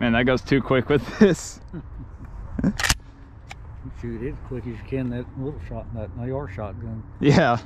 Man, that goes too quick with this. Shoot it as quick as you can that little shot, that your shotgun. Yeah.